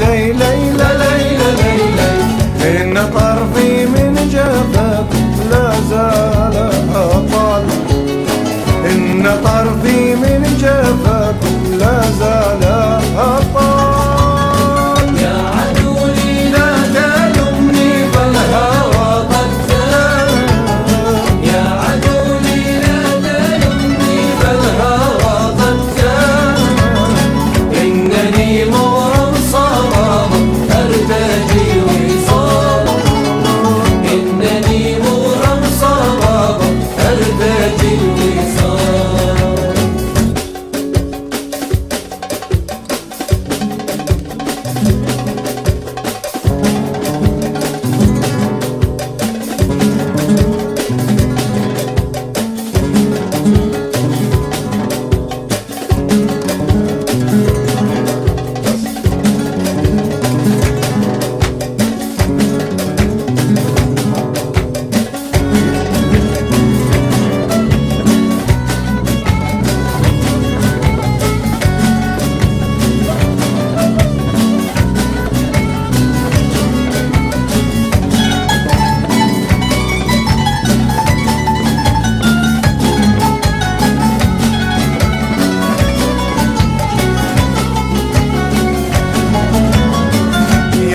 lay lay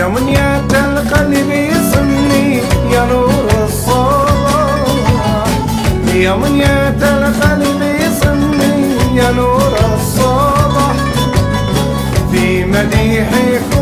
يا منيات القلب يصلي يا نور الصباح. يا منيات القلب يصلي يا نور الصباح. في مديحك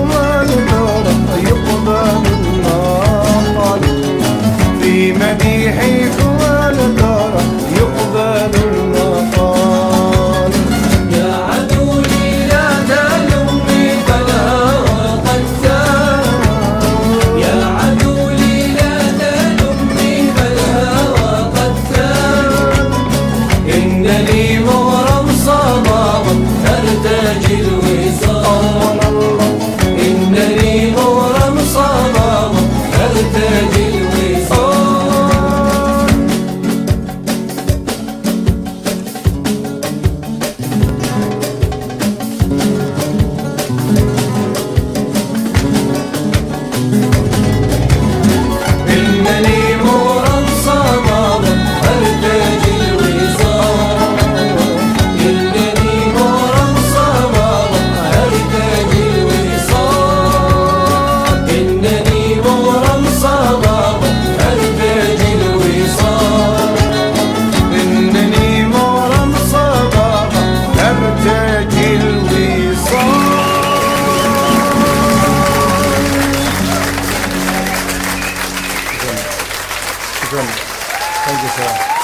Thank you, sir.